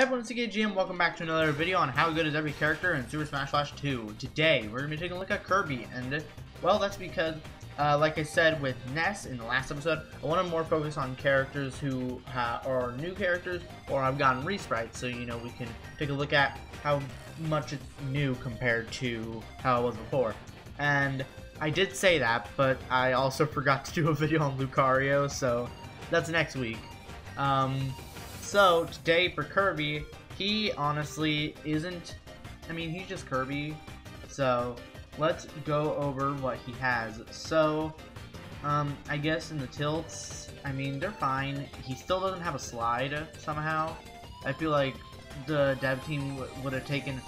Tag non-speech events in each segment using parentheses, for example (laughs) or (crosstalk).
Hey everyone, it's GM. Welcome back to another video on how good is every character in Super Smash Bros. 2. Today, we're going to be taking a look at Kirby, and, well, that's because, uh, like I said with Ness in the last episode, I want to more focus on characters who are new characters, or I've gotten resprites, so, you know, we can take a look at how much it's new compared to how it was before. And I did say that, but I also (laughs) forgot to do a video on Lucario, so that's next week. Um, so, today for Kirby, he honestly isn't... I mean, he's just Kirby. So, let's go over what he has. So, um, I guess in the tilts, I mean, they're fine. He still doesn't have a slide, somehow. I feel like the dev team would have taken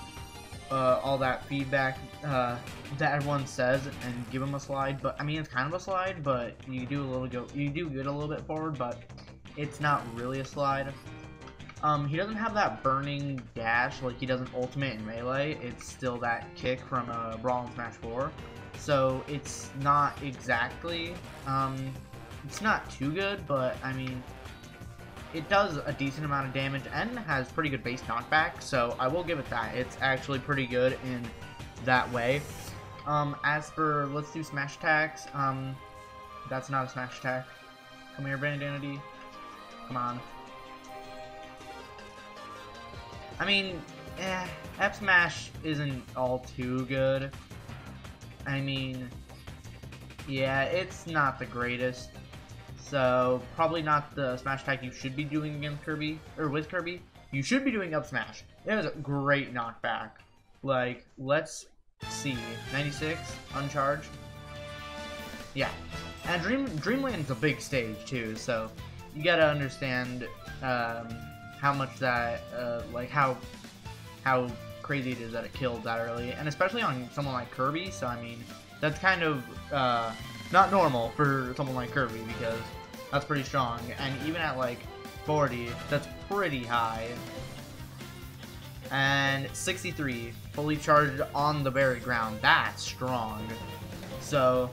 uh, all that feedback uh, that everyone says and give him a slide. But I mean, it's kind of a slide, but you do a little go, you do get a little bit forward, but it's not really a slide. Um, he doesn't have that burning dash like he doesn't Ultimate in Melee. It's still that kick from uh, Brawl and Smash 4. So it's not exactly, um, it's not too good, but I mean, it does a decent amount of damage and has pretty good base knockback, so I will give it that. It's actually pretty good in that way. Um, as for, let's do smash attacks, um, that's not a smash attack. Come here, Vanity. Come on. I mean, eh, F Smash isn't all too good. I mean, yeah, it's not the greatest. So, probably not the Smash attack you should be doing against Kirby, or with Kirby. You should be doing up Smash. It has a great knockback. Like, let's see. 96, uncharged. Yeah. And Dream Dreamland's a big stage, too, so you gotta understand um, how much that, uh, like how, how crazy it is that it killed that early, and especially on someone like Kirby. So I mean, that's kind of uh, not normal for someone like Kirby because that's pretty strong, and even at like 40, that's pretty high. And 63, fully charged on the very ground. That's strong. So,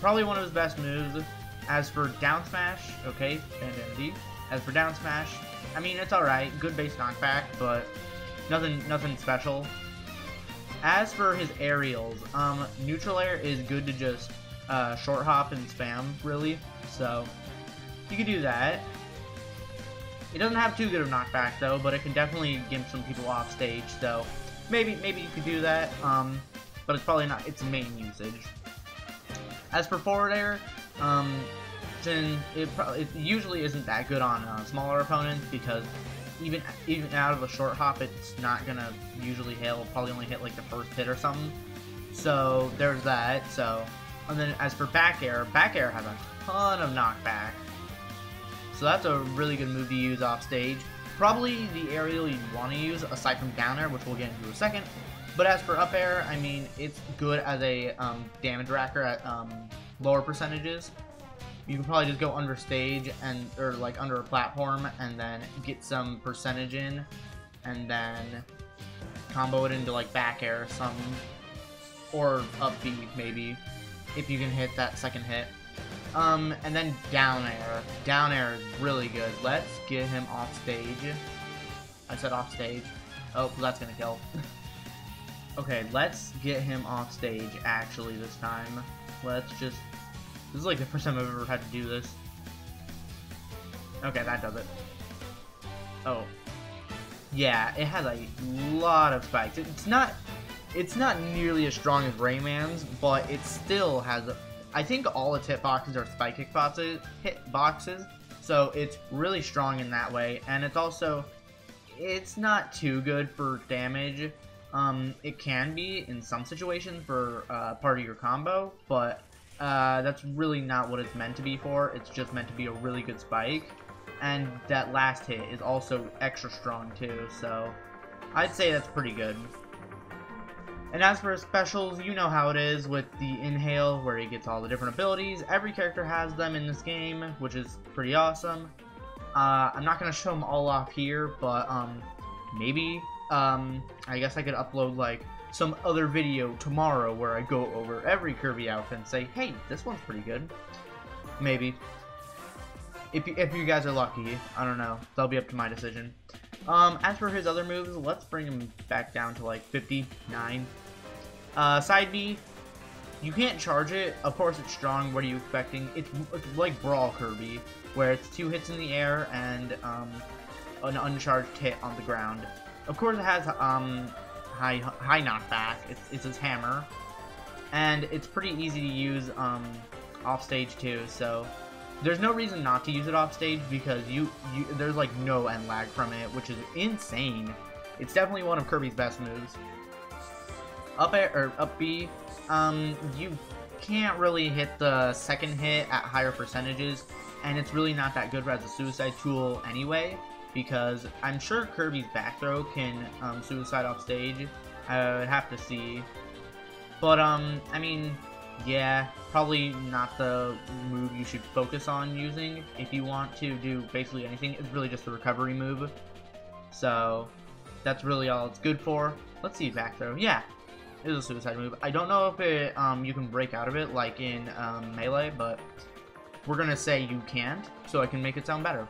probably one of his best moves. As for down smash, okay, and As for down smash, I mean it's alright, good base knockback, but nothing nothing special. As for his aerials, um, neutral air is good to just uh, short hop and spam, really. So you can do that. It doesn't have too good of knockback though, but it can definitely get some people off stage. So maybe maybe you could do that. Um, but it's probably not its main usage. As for forward air, um, it, it usually isn't that good on uh, smaller opponents because even even out of a short hop, it's not gonna usually hit. It'll probably only hit like the first hit or something. So there's that. So and then as for back air, back air has a ton of knockback. So that's a really good move to use off stage. Probably the aerial you want to use aside from down air, which we'll get into in a second. But as for up air, I mean, it's good as a um, damage racker at um, lower percentages. You can probably just go under stage and or like under a platform and then get some percentage in, and then combo it into like back air or something or up B maybe if you can hit that second hit. Um, and then down air. Down air is really good. Let's get him off stage. I said off stage. Oh, that's gonna kill. (laughs) Okay, let's get him off stage, actually, this time. Let's just... This is like the first time I've ever had to do this. Okay, that does it. Oh. Yeah, it has a lot of spikes. It's not... It's not nearly as strong as Rayman's, but it still has... I think all its hitboxes are spike hitboxes, hitboxes, so it's really strong in that way, and it's also... It's not too good for damage, um, it can be in some situations for uh, part of your combo, but uh, that's really not what it's meant to be for. It's just meant to be a really good spike. And that last hit is also extra strong too, so I'd say that's pretty good. And as for specials, you know how it is with the Inhale, where he gets all the different abilities. Every character has them in this game, which is pretty awesome. Uh, I'm not going to show them all off here, but um, maybe um, I guess I could upload like some other video tomorrow where I go over every Kirby outfit and say, hey, this one's pretty good. Maybe. If you, if you guys are lucky, I don't know. That'll be up to my decision. Um, as for his other moves, let's bring him back down to like 59. Uh, side B, you can't charge it. Of course, it's strong. What are you expecting? It's, it's like Brawl Kirby, where it's two hits in the air and um, an uncharged hit on the ground. Of course, it has um, high high knockback. It's, it's his hammer, and it's pretty easy to use um, off stage too. So there's no reason not to use it off stage because you you there's like no end lag from it, which is insane. It's definitely one of Kirby's best moves. Up air or up B, um, you can't really hit the second hit at higher percentages, and it's really not that good as a suicide tool anyway because I'm sure Kirby's back throw can um, suicide off stage. I would have to see. But, um, I mean, yeah, probably not the move you should focus on using if you want to do basically anything. It's really just a recovery move. So, that's really all it's good for. Let's see back throw. Yeah, it is a suicide move. I don't know if it, um, you can break out of it like in um, Melee, but we're going to say you can't, so I can make it sound better.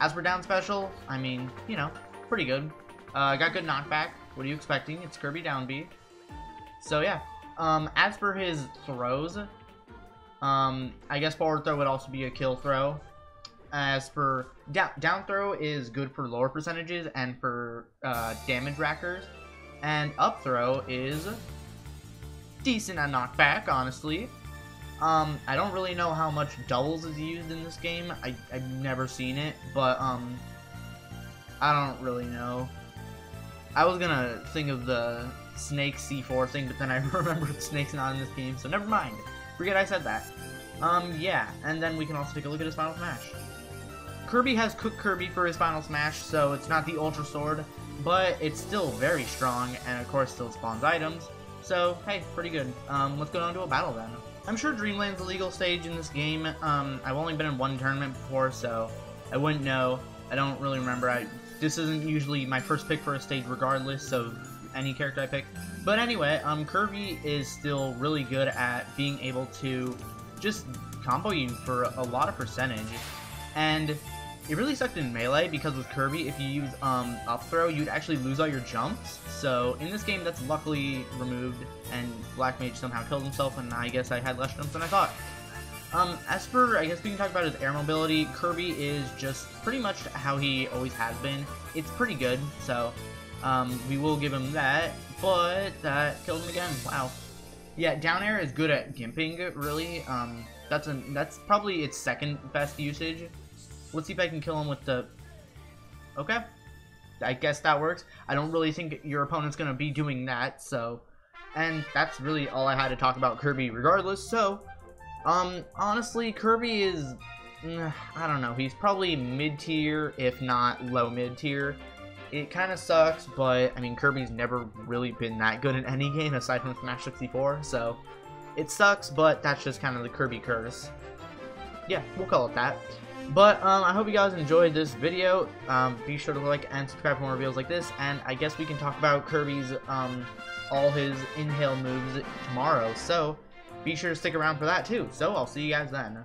As for down special, I mean, you know, pretty good. Uh, got good knockback. What are you expecting? It's Kirby down B. So yeah. Um, as for his throws, um, I guess forward throw would also be a kill throw. As for down, down throw is good for lower percentages and for uh, damage rackers. And up throw is decent at knockback, honestly. Um, I don't really know how much doubles is used in this game. I, I've never seen it, but, um, I don't really know. I was gonna think of the Snake C4 thing, but then I (laughs) remembered Snake's not in this game, so never mind. Forget I said that. Um, yeah, and then we can also take a look at his Final Smash. Kirby has Cook Kirby for his Final Smash, so it's not the Ultra Sword, but it's still very strong, and of course still spawns items. So, hey, pretty good. Um, let's go on to a battle then. I'm sure Dreamland's a legal stage in this game. Um, I've only been in one tournament before, so I wouldn't know. I don't really remember. I This isn't usually my first pick for a stage regardless of any character I pick. But anyway, um, Kirby is still really good at being able to just combo you for a lot of percentage. And it really sucked in Melee because with Kirby, if you use um, up throw, you'd actually lose all your jumps. So in this game, that's luckily removed, and Black Mage somehow killed himself, and I guess I had less jumps than I thought. Um, as for, I guess we can talk about his air mobility, Kirby is just pretty much how he always has been. It's pretty good, so um, we will give him that, but that killed him again. Wow. Yeah, down air is good at gimping, really. Um, that's that's probably its second best usage. Let's see if I can kill him with the... Okay. I guess that works. I don't really think your opponent's going to be doing that, so... And that's really all I had to talk about Kirby regardless, so... Um, honestly, Kirby is... I don't know, he's probably mid-tier, if not low mid-tier. It kind of sucks, but, I mean, Kirby's never really been that good in any game aside from Smash 64, so... It sucks, but that's just kind of the Kirby curse. Yeah, we'll call it that. But um, I hope you guys enjoyed this video. Um, be sure to like and subscribe for more reveals like this. And I guess we can talk about Kirby's um, all his inhale moves tomorrow. So be sure to stick around for that too. So I'll see you guys then.